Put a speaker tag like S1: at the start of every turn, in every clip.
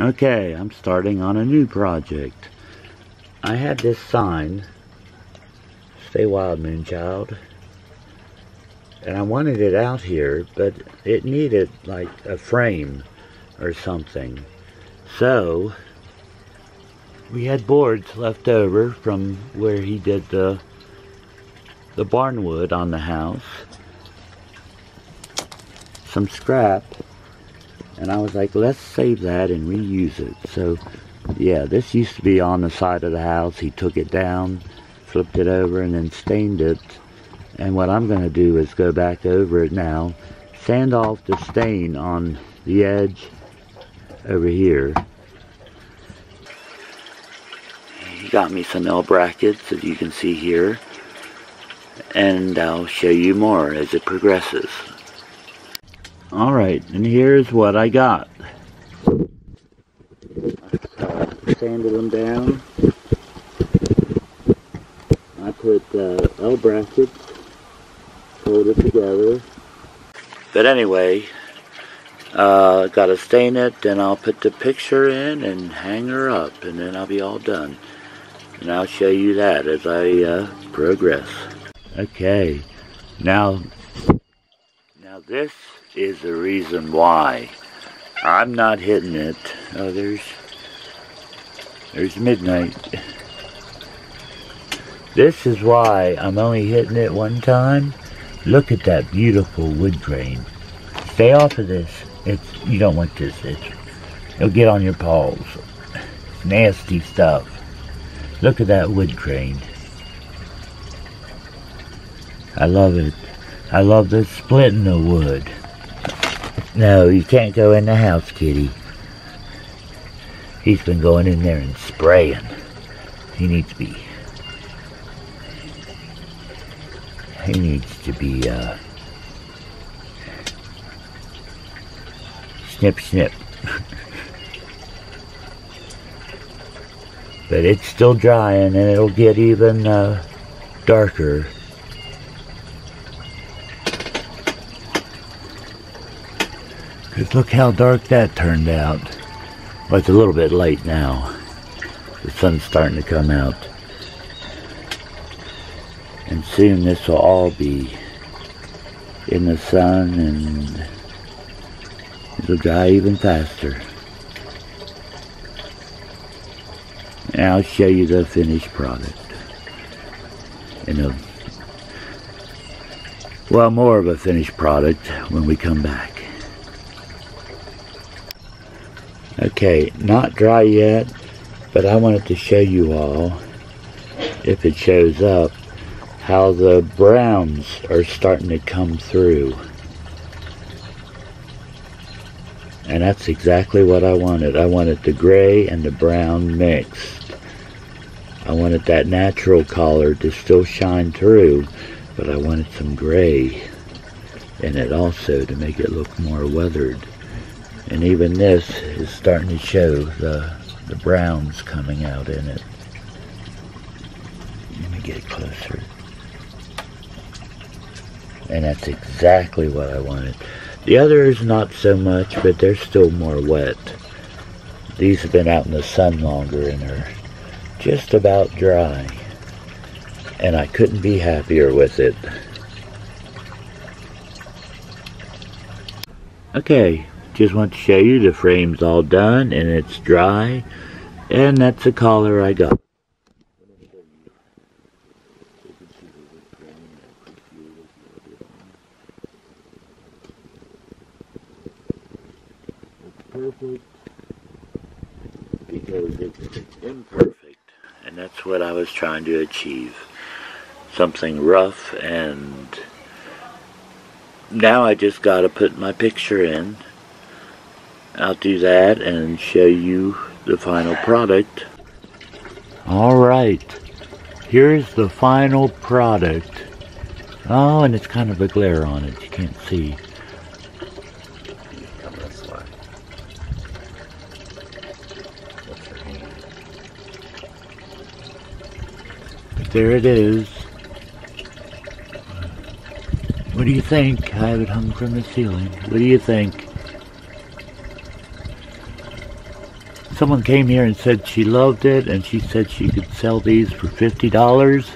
S1: Okay, I'm starting on a new project. I had this sign, Stay Wild Moonchild, and I wanted it out here, but it needed like a frame or something. So, we had boards left over from where he did the, the barnwood on the house. Some scrap and I was like, let's save that and reuse it. So, yeah, this used to be on the side of the house. He took it down, flipped it over, and then stained it. And what I'm going to do is go back over it now, sand off the stain on the edge over here. He got me some L brackets, as you can see here. And I'll show you more as it progresses. Alright, and here's what I got. I sanded them down. I put uh, L brackets, it together. But anyway, uh, gotta stain it, then I'll put the picture in and hang her up, and then I'll be all done. And I'll show you that as I uh, progress. Okay, now, now this is the reason why. I'm not hitting it. Oh, there's, there's midnight. This is why I'm only hitting it one time. Look at that beautiful wood grain. Stay off of this. It's you don't want this. It's, it'll get on your paws. Nasty stuff. Look at that wood grain. I love it. I love the splitting the wood. No, you can't go in the house, kitty. He's been going in there and spraying. He needs to be... He needs to be, uh... Snip, snip. but it's still drying and it'll get even, uh, darker. Because look how dark that turned out. Well, it's a little bit late now. The sun's starting to come out. And soon this will all be in the sun and it'll dry even faster. And I'll show you the finished product. In a, well, more of a finished product when we come back. Okay, not dry yet, but I wanted to show you all, if it shows up, how the browns are starting to come through. And that's exactly what I wanted. I wanted the gray and the brown mixed. I wanted that natural color to still shine through, but I wanted some gray in it also to make it look more weathered. And even this is starting to show the, the browns coming out in it. Let me get closer. And that's exactly what I wanted. The others not so much, but they're still more wet. These have been out in the sun longer and are just about dry. And I couldn't be happier with it. Okay, just want to show you the frame's all done and it's dry. And that's the collar I got. perfect because it's imperfect and that's what I was trying to achieve something rough and now I just got to put my picture in I'll do that and show you the final product. Alright, here's the final product. Oh, and it's kind of a glare on it, you can't see. But there it is. What do you think? I have it hung from the ceiling. What do you think? Someone came here and said she loved it and she said she could sell these for $50.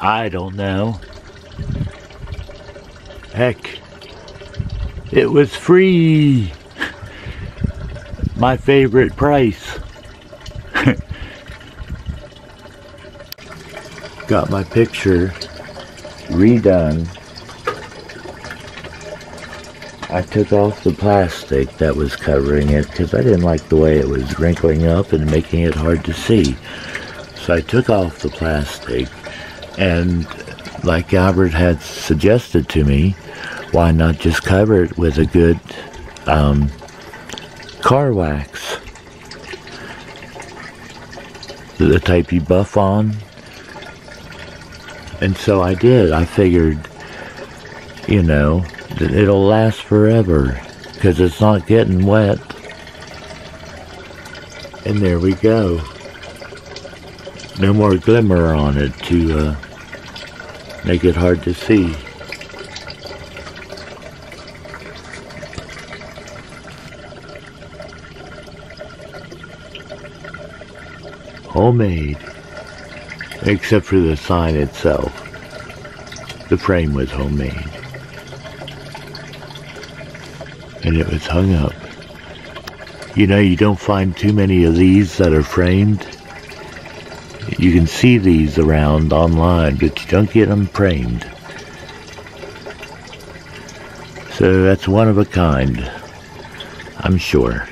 S1: I don't know. Heck, it was free. My favorite price. Got my picture redone. I took off the plastic that was covering it because I didn't like the way it was wrinkling up and making it hard to see. So I took off the plastic and like Albert had suggested to me, why not just cover it with a good um, car wax? The type you buff on. And so I did. I figured, you know, it'll last forever because it's not getting wet. And there we go. No more glimmer on it to uh, make it hard to see. Homemade, except for the sign itself. The frame was homemade. And it was hung up. You know, you don't find too many of these that are framed. You can see these around online, but you don't get them framed. So that's one of a kind, I'm sure.